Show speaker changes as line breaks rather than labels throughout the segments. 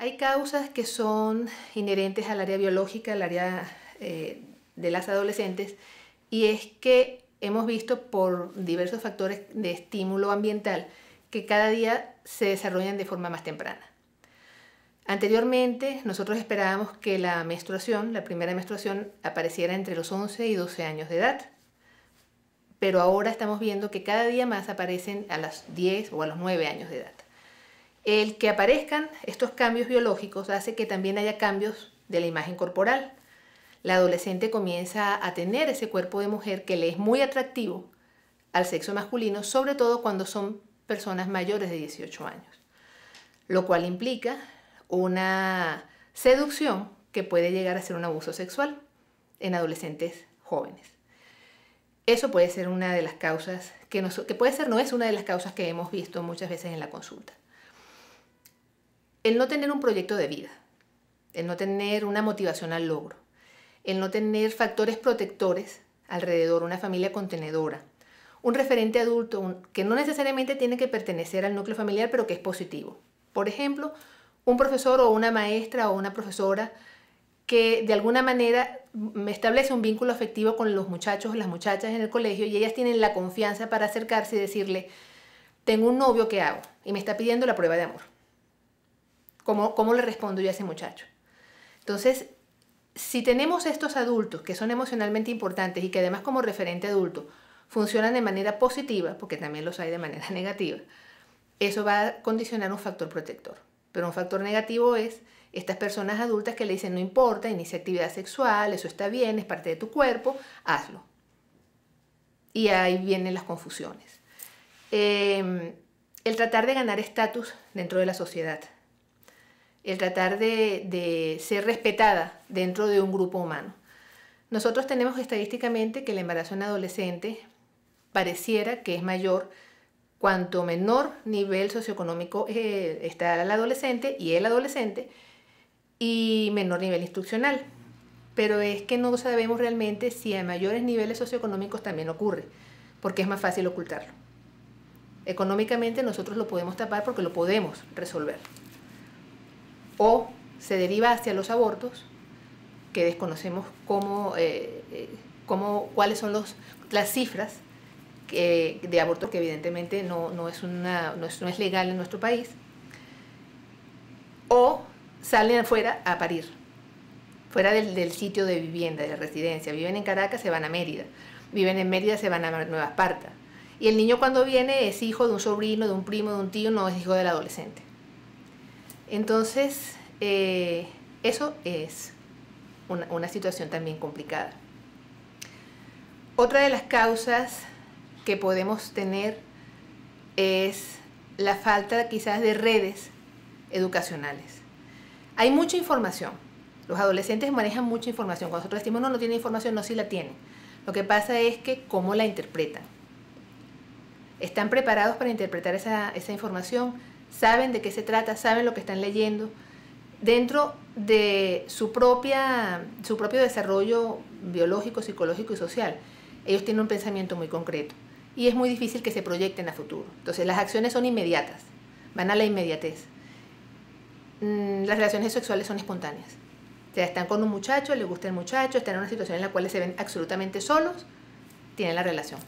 Hay causas que son inherentes al área biológica, al área eh, de las adolescentes, y es que hemos visto por diversos factores de estímulo ambiental que cada día se desarrollan de forma más temprana. Anteriormente nosotros esperábamos que la menstruación, la primera menstruación, apareciera entre los 11 y 12 años de edad, pero ahora estamos viendo que cada día más aparecen a los 10 o a los 9 años de edad. El que aparezcan estos cambios biológicos hace que también haya cambios de la imagen corporal. La adolescente comienza a tener ese cuerpo de mujer que le es muy atractivo al sexo masculino, sobre todo cuando son personas mayores de 18 años, lo cual implica una seducción que puede llegar a ser un abuso sexual en adolescentes jóvenes. Eso puede ser una de las causas que, que puede ser, no es una de las causas que hemos visto muchas veces en la consulta el no tener un proyecto de vida, el no tener una motivación al logro, el no tener factores protectores alrededor, una familia contenedora, un referente adulto que no necesariamente tiene que pertenecer al núcleo familiar, pero que es positivo. Por ejemplo, un profesor o una maestra o una profesora que de alguna manera me establece un vínculo afectivo con los muchachos o las muchachas en el colegio y ellas tienen la confianza para acercarse y decirle, tengo un novio que hago y me está pidiendo la prueba de amor. ¿Cómo, le respondo yo a ese muchacho? Entonces, si tenemos estos adultos que son emocionalmente importantes y que además como referente adulto funcionan de manera positiva, porque también los hay de manera negativa, eso va a condicionar un factor protector. Pero un factor negativo es estas personas adultas que le dicen no importa, inicia actividad sexual, eso está bien, es parte de tu cuerpo, hazlo. Y ahí vienen las confusiones. Em, el tratar de ganar estatus dentro de la sociedad el tratar de, ser respetada dentro de un grupo humano. Nosotros tenemos estadísticamente que el embarazo en adolescente pareciera que es mayor cuanto menor nivel socioeconómico eh, está el adolescente y el adolescente y menor nivel instruccional. Pero es que no sabemos realmente si a mayores niveles socioeconómicos también ocurre, porque es más fácil ocultarlo. Económicamente nosotros lo podemos tapar porque lo podemos resolver o se deriva hacia los abortos, que desconocemos cómo, eh, eh, cómo cuáles son las cifras de abortos que evidentemente no, es una, no, es, legal en nuestro país, o salen afuera a parir, fuera del, del, sitio de vivienda, de residencia. Viven en Caracas, se van a Mérida. Viven en Mérida, se van a Nueva Esparta. Y el niño cuando viene es hijo de un sobrino, de un primo, de un tío, no es hijo del adolescente. Entonces, eh, eso es una, situación también complicada. Otra de las causas que podemos tener es la falta quizás de redes educacionales. Hay mucha información. Los adolescentes manejan mucha información. Cuando nosotros decimos no, no tiene información, no, sí la tienen. Lo que pasa es que cómo la interpretan. ¿Están preparados para interpretar esa, esa información? Saben de qué se trata, saben lo que están leyendo, dentro de su, propia, su propio desarrollo biológico, psicológico y social. Ellos tienen un pensamiento muy concreto y es muy difícil que se proyecten a futuro. Entonces las acciones son inmediatas, van a la inmediatez. Mm, las relaciones sexuales son espontáneas. O están con un muchacho, le gusta el muchacho, están en una situación en la cual se ven absolutamente solos, tienen la relación.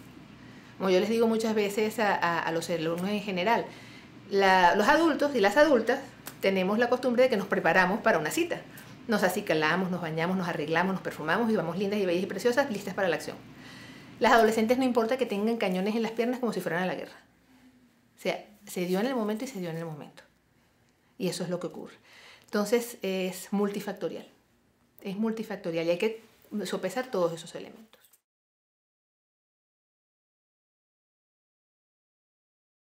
Como yo les digo muchas veces a los alumnos en general, los adultos y las adultas tenemos la costumbre de que nos preparamos para una cita. Nos acicalamos, nos bañamos, nos arreglamos, nos perfumamos y vamos lindas y bellas y preciosas, listas para la acción. Las adolescentes no importa que tengan cañones en las piernas como si fueran a la guerra. O sea, se dio en el momento y se dio en el momento. Y eso es lo que ocurre. Entonces es multifactorial. Es multifactorial y hay que sopesar todos esos elementos.